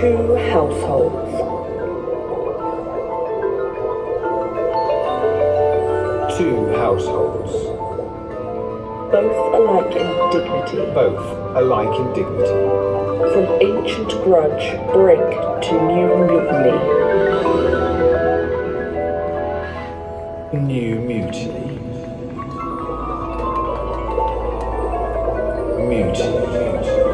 two households. Two households, both alike in dignity. both alike in dignity. From ancient grudge, break to new mutiny. New mutiny. Mutiny.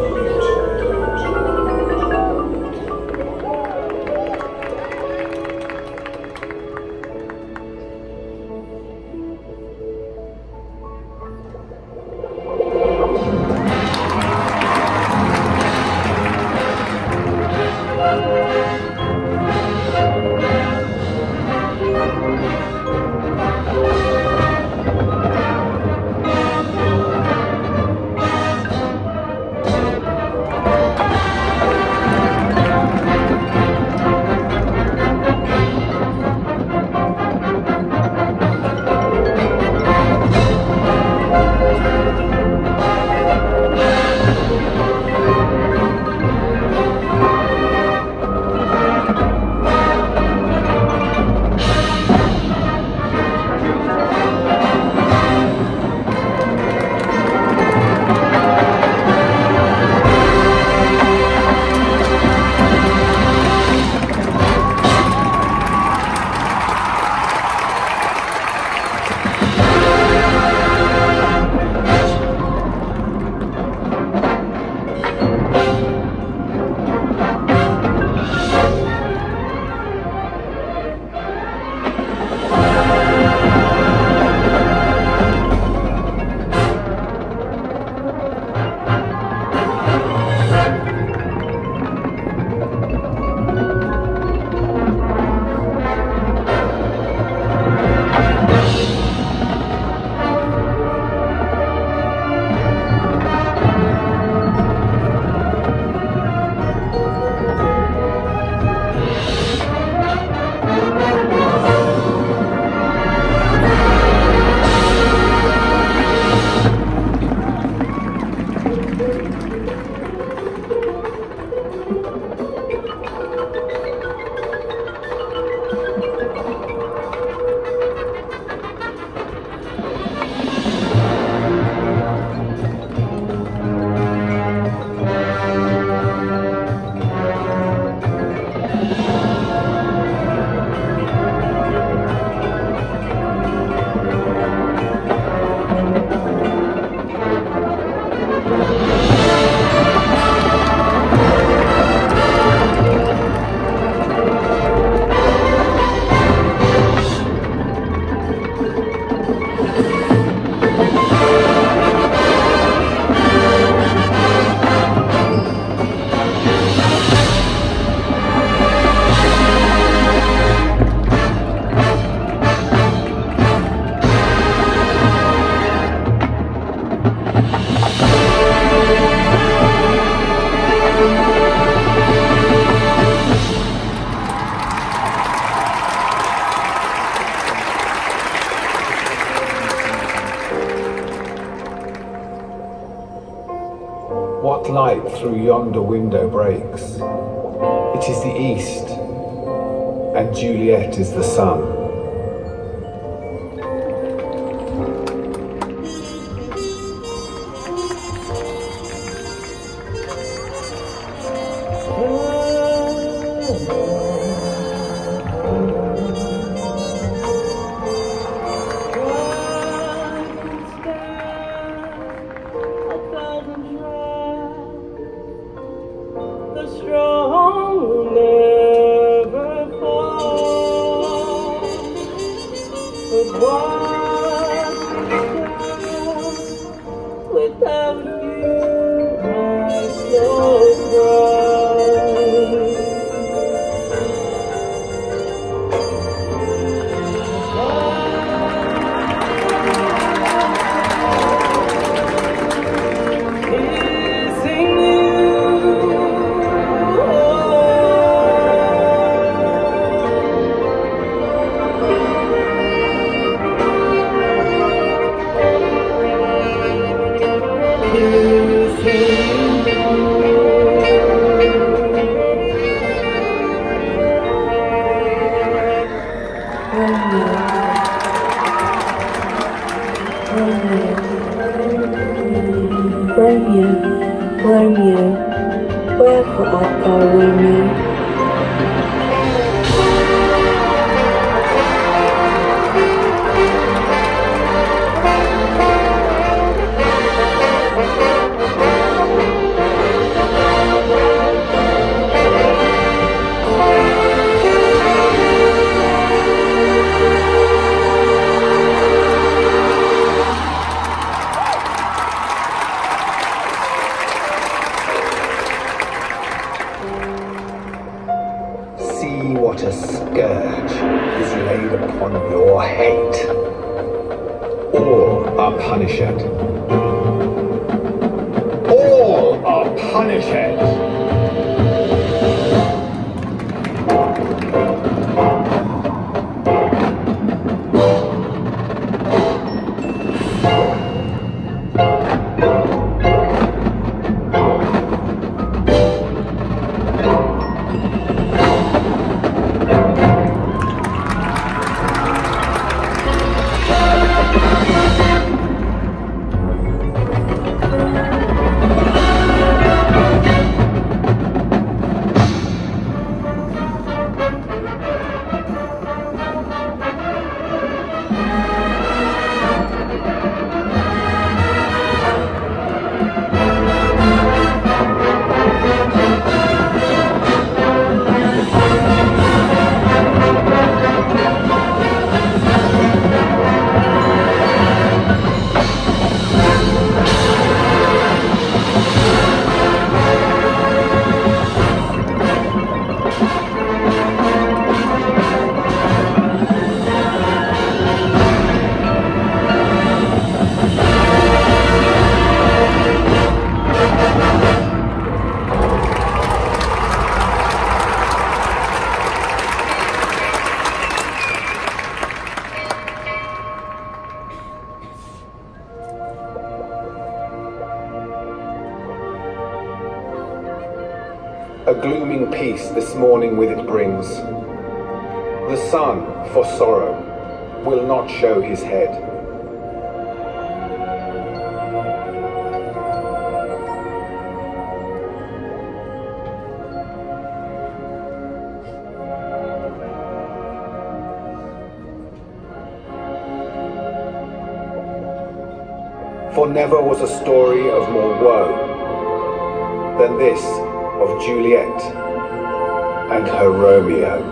What light through yonder window breaks? It is the east, and Juliet is the sun. Mię, I Łe po odpałymie. A scourge is laid upon your hate. All are punished. A glooming peace this morning with it brings. The sun, for sorrow, will not show his head. For never was a story of more woe than this of Juliet and her Romeo.